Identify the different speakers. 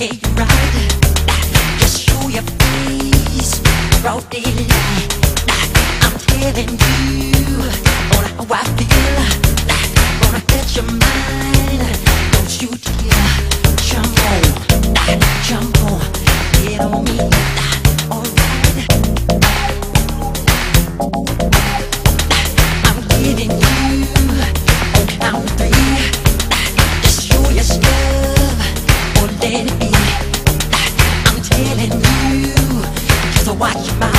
Speaker 1: it right. Just show your face. I'm telling you, how I feel. Gonna your mind, don't you dare. Jump on, get on me. watch my